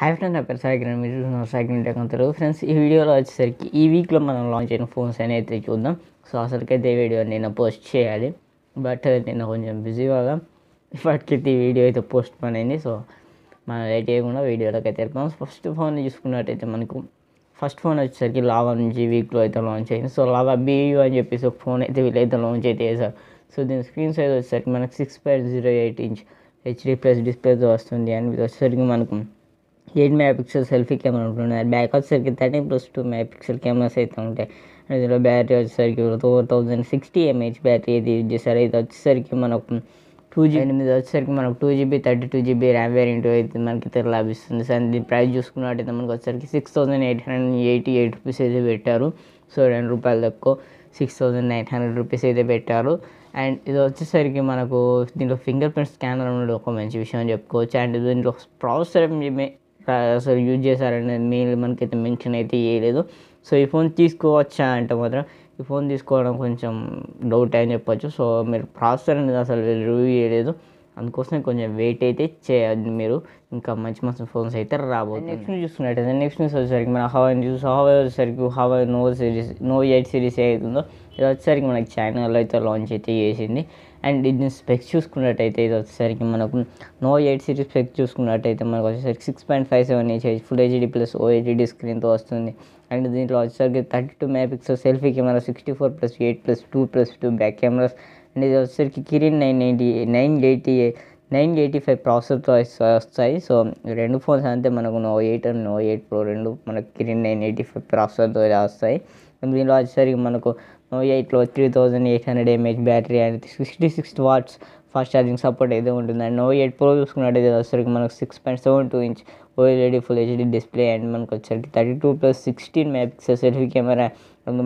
Hi friends నా పేరు సాయి మీరు చూస్తున్న సాయి కిరణ్ టెక్ ఫ్రెండ్స్ ఈ వీడియోలో వచ్చేసరికి ఈ వీక్లో మనం లాంచ్ అయిన ఫోన్స్ అని అయితే చూద్దాం సో అసలుకైతే ఈ వీడియో నేను పోస్ట్ చేయాలి. బట్ నేను కొంచెం బిజీ వల్ల ఇప్పటికైతే ఈ వీడియో అయితే పోస్ట్ పని అయింది. సో మనం లేట్ చేయకుండా వీడియోలోకి అయితే వెళ్తాం ఫస్ట్ ఫోన్ చూసుకున్నట్టయితే మనకు ఫస్ట్ ఫోన్ వచ్చేసరికి లావా నుంచి వీక్లో అయితే లాంచ్ అయింది. సో లావా బీయూ అని చెప్పేసి ఒక ఫోన్ అయితే వీళ్ళైతే లాంచ్ అయితే చేశారు. సో దీని స్క్రీన్ సైజ్ వచ్చేసరికి మనకు six point zero eight inch HD plus డిస్ప్లేతో వస్తుంది. అండ్ ఇది వచ్చేసరికి మనకు eight mega pixel selfie camera ఉంటుంది బ్యాక్ వచ్చేసరికి thirteen plus two mega pixel cameras అయితే ఉంటాయి. అండ్ ఇందులో బ్యాటరీ వచ్చేసరికి four thousand sixty MH battery అయితే యూజ్ చేశారు. ఇది వచ్చేసరికి మనకు టూ జీ ఇది వచ్చేసరికి మనకు two GB thirty two GB RAM variant అయితే మనకి ఇతర లభిస్తుంది. సో దీని ప్రైస్ చూసుకున్నట్టయితే మనకు వచ్చేసరికి six thousand eight hundred eighty eight rupees అయితే పెట్టారు. సో రెండు రూపాయలు తక్కువ. Six thousand nine hundred rupees అయితే పెట్టారు. అండ్ ఇది వచ్చేసరికి మనకు దీంట్లో ఫింగర్ ప్రింట్ స్కానర్ ఉండడం ఒక మంచి విషయం అని చెప్పుకోవచ్చు. అండ్ దీంట్లో ప్రాసెసర్ అసలు యూజ్ చేశారనేది మెయిన్ మనకైతే మెన్షన్ అయితే చేయలేదు. సో ఈ ఫోన్ తీసుకోవచ్చా అంటే మాత్రం ఈ ఫోన్ తీసుకోవడం కొంచెం డౌట్ అని చెప్పొచ్చు. సో మీరు ప్రాసెసర్ అనేది అసలు రివ్యూ చేయలేదు. అందుకోసం కొంచెం వెయిట్ అయితే చేయాలి మీరు. ఇంకా మంచి మంచి ఫోన్స్ అయితే రాబోతుంది నెక్స్ట్ న్యూస్ చూసుకున్నట్టయితే నెక్స్ట్ న్యూస్ వచ్చేసరికి మన హవా న్యూస్ హవా వచ్చేసరికి Huawei Nova series Nova eight series అవుతుందో ఇది వచ్చేసరికి మనకి చైనాలో అయితే లాంచ్ అయితే చేసింది. అండ్ ఇది స్పెక్స్ చూసుకున్నట్టయితే ఇది వచ్చేసరికి మనకు నో ఎయిట్ సిరీస్ స్పెక్స్ చూసుకున్నట్టయితే మనకు వచ్చేసరికి six point five seven H full HD plus OHD స్క్రీన్తో వస్తుంది. అండ్ దీంట్లో వచ్చేసరికి thirty two megapixel selfie camera sixty four plus eight plus two plus two back cameras. And ఇది వచ్చేసరికి Kirin nine ninety nine eighty nine eighty five ప్రాసెసర్తో వస్తాయి. So రెండు phones అంతే మనకు Nova eight and Nova eight pro రెండు మనకు Kirin nine eighty five ప్రాసెసర్తో వస్తాయి. దీనిలో వచ్చేసరికి మనకు ఎయిట్లో three thousand eight hundred MH battery and sixty six watts fast charging support అయితే ఉంటుంది. అండ్ నో ఎయిట్ ప్రో చూసుకున్నట్టయితే వచ్చేసరికి మనకు six point seven two inch OLED full HD display and మనకు వచ్చేసరికి thirty two plus sixteen megapixel selfie camera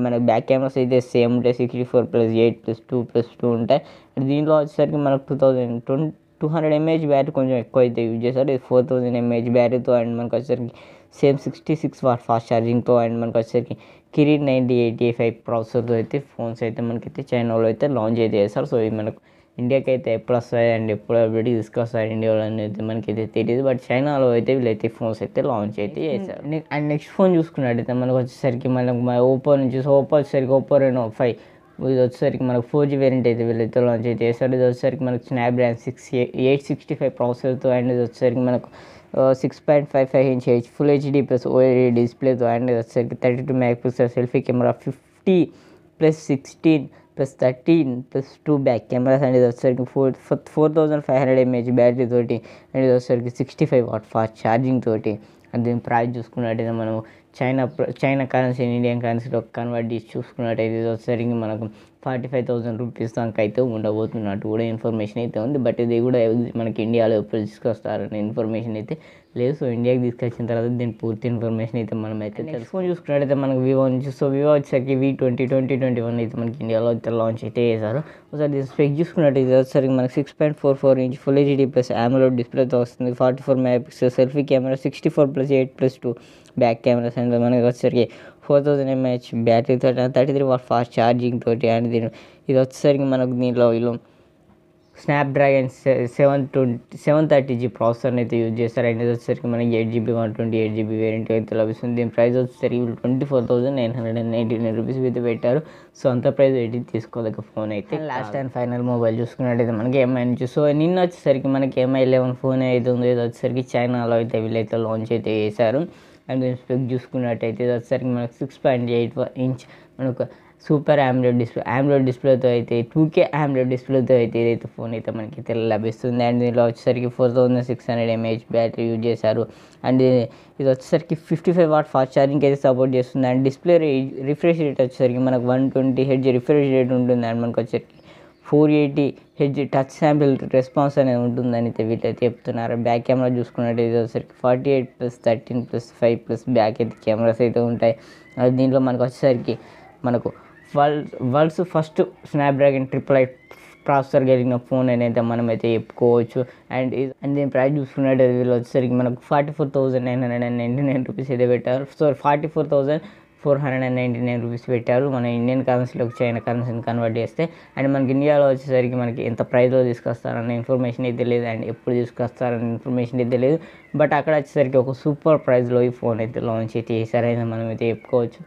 మనకు back cameras అయితే same ఉంటాయి sixty four plus eight plus two plus two ఉంటాయి. And దీంట్లో వచ్చేసరికి మనకు two thousand twenty two hundred MAH battery కొంచెం ఎక్కువ అయితే యూజ్ చేస్తారు ఇది ఫోర్ థౌజండ్ ఎంఏహెచ్ బ్యాటరీతో అండ్ మనకు వచ్చేసరికి same sixty six watt fast ఛార్జింగ్తో and మనకు వచ్చేసరికి కిరీట్ నైంటీ ఎయిటీ ఫైవ్ ప్రాసెసర్తో అయితే ఫోన్స్ అయితే మనకైతే చైనాలో అయితే లాంచ్ అయితే చేస్తారు సో ఇది మనకు ఇండియాకి అయితే ఎప్పుడు వస్తాయి అండ్ ఎప్పుడు అప్పుడు తీసుకొస్తాయి ఇండియాలో అనేది మనకైతే తెలియదు బట్ చైనాలో అయితే వీళ్ళైతే ఫోన్స్ అయితే లాంచ్ అయితే చేశారు. అండ్ నెక్స్ట్ ఫోన్ చూసుకున్నట్టయితే మనకు వచ్చేసరికి మనకు ఓపో నుంచి ఓపో వచ్చేసరికి ఓపో రెనో ఫైవ్ ఇది వచ్చేసరికి మనకు ఫోర్ జీ వేరియంట్ అయితే వీళ్ళైతే లాంచ్ అయితే చేశారు. ఇది వచ్చేసరికి మనకు Snapdragon six eight sixty five ప్రాసెసర్తో and ఇది వచ్చేసరికి మనకు six point five five inch H full HD plus OLE డిస్ప్లేతో and ఇది వచ్చేసరికి thirty two mega pixel selfie camera fifty plus sixteen plus thirteen plus two back cameras and ఇది వచ్చేసరికి four four thousand five hundred MH battery తోటి and ఇది వచ్చేసరికి sixty five watt fast charging తోటి. And దీని price చూసుకున్నట్టయితే మనం China China కరెన్సీని ఇండియన్ కరెన్సీలో కన్వర్ట్ చేసి చూసుకున్నట్టయితే ఇది వచ్చేసరికి మనకు ఫార్టీ ఫైవ్ థౌసండ్ రూపీస్ దాకా అయితే ఉండబోతున్నట్టు కూడా ఇన్ఫర్మేషన్ అయితే ఉంది. బట్ ఇది కూడా మనకి ఇండియాలో ఎప్పుడు తీసుకొస్తారనే ఇన్ఫర్మేషన్ అయితే లేదు. సో ఇండియాకి తీసుకొచ్చిన తర్వాత దీని పూర్తి ఇన్ఫర్మేషన్ అయితే మనం అయితే తెలుసుకొని చూసుకున్నట్టయితే మనకు వివో నుంచి సో వివో వచ్చేసరికి V twenty twenty twenty one అయితే మనకి ఇండియాలో అయితే లాంచ్ అయితే చేశారు. ఒకసారి దీని స్పెక్ చూసుకున్నట్టయితే వచ్చేసరికి మనకి six point four four inch full HD plus AMOLED డిస్ప్లేతో వస్తుంది forty four mega pixel selfie camera sixty four plus eight plus two back cameras and మనకి వచ్చేసరికి four thousand mAh బ్యాటరీతో thirty three watt fast charging తోటి and దీని ఇది వచ్చేసరికి మనకు దీనిలో వీళ్ళు Snapdragon seven twenty seven thirty G ప్రాసెసర్ని అయితే యూజ్ చేస్తారు. అండ్ ఇది వచ్చేసరికి మనకి eight GB one twenty eight GB variant అయితే లభిస్తుంది. దీని ప్రైస్ వచ్చేసరికి వీళ్ళు twenty four thousand nine hundred and ninety nine rupees అయితే పెట్టారు. సో అంత ప్రైస్ పెట్టి తీసుకోదగ్గ ఫోన్ అయితే లాస్ట్ అండ్ ఫైనల్ మొబైల్ చూసుకున్నట్టయితే మనకి ఎంఐ నుంచి. సో నిన్న వచ్చేసరికి మనకి ఎంఐ లెవెన్ ఫోన్ అయితే ఉందో ఇది వచ్చేసరికి చైనాలో అయితే వీళ్ళైతే లాంచ్ అయితే చేశారు. అండ్ దీని స్పెక్ చూసుకున్నట్టయితే ఇది వచ్చేసరికి మనకు సిక్స్ పాయింట్ ఎయిట్ ఇంచ్ మనకు సూపర్ ఆమ్లెట్ డిస్ప్లే ఆండ్రాయిడ్ డిస్ప్లేతో అయితే టూకే ఆండ్రాయిడ్ డిస్ప్లేతో అయితే ఏదైతే ఫోన్ అయితే మనకి అయితే లభిస్తుంది. అండ్ దీనిలో వచ్చేసరికి four thousand six hundred mAh battery use చేశారు. అండ్ ఇది వచ్చేసరికి fifty five watt fast charging అయితే సపోర్ట్ చేస్తుంది. అండ్ డిస్ప్లే రిఫ్రెష్ రేట్ వచ్చేసరికి మనకు one twenty hertz refresh rate ఉంటుంది అండ్ మనకు వచ్చేసరికి. Four eighty hertz touch sample response అనేది ఉంటుందని అయితే వీళ్ళైతే చెప్తున్నారు. బ్యాక్ కెమెరా చూసుకున్నట్టయితే వచ్చేసరికి forty eight plus thirteen plus five plus back అయితే కెమెరాస్ అయితే ఉంటాయి. అది దీంట్లో మనకు వచ్చేసరికి మనకు world worlds first Snapdragon triple eight processor కలిగిన ఫోన్ అని అయితే మనం అయితే చెప్పుకోవచ్చు. అండ్ అండ్ దీని ప్రైస్ చూసుకున్నట్టు వీళ్ళు వచ్చేసరికి మనకు forty four thousand nine hundred and ninety nine rupees అయితే పెట్టారు. So forty four thousand four hundred and ninety nine rupees పెట్టారు. మన ఇండియన్ కరెన్సీలోకి చైనా కరెన్సీని కన్వర్ట్ చేస్తే అండ్ మనకి ఇండియాలో వచ్చేసరికి మనకి ఎంత ప్రైస్లో తీసుకొస్తారన్న ఇన్ఫర్మేషన్ అయితే తెలియదు అండ్ ఎప్పుడు తీసుకొస్తారన్న ఇన్ఫర్మేషన్ అయితే లేదు. బట్ అక్కడ వచ్చేసరికి ఒక సూపర్ ప్రైస్లో ఈ ఫోన్ అయితే లాంచ్ అయితే చేశారని మనం అయితే చెప్పుకోవచ్చు.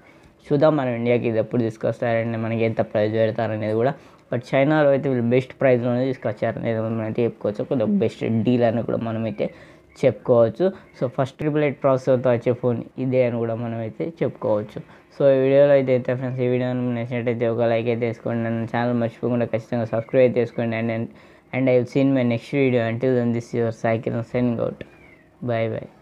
చూద్దాం మన ఇండియాకి ఇది ఎప్పుడు తీసుకొస్తారని మనకి ఎంత ప్రైస్ పెడతారనేది కూడా. బట్ చైనాలో అయితే వీళ్ళు బెస్ట్ ప్రైస్లోనే తీసుకొచ్చారనేది మనం అయితే చెప్పుకోవచ్చు. కొద్దిగా బెస్ట్ డీల్ అని కూడా మనమైతే చెప్పుకోవచ్చు. సో ఫస్ట్ ట్రిపుల్ ఎయిట్ ప్రాసెసర్తో వచ్చే ఫోన్ ఇదే అని కూడా మనం అయితే చెప్పుకోవచ్చు. సో ఈ వీడియోలో అయితే అయితే ఫ్రెండ్స్ ఈ వీడియో నచ్చినట్టయితే ఒక లైక్ అయితే వేసుకోండి. నన్ను ఛానల్ మర్చిపోకుండా ఖచ్చితంగా సబ్స్క్రైబ్ అయితే చేసుకోండి. And and I will seen my next video. Until then this your cycle sending out bye bye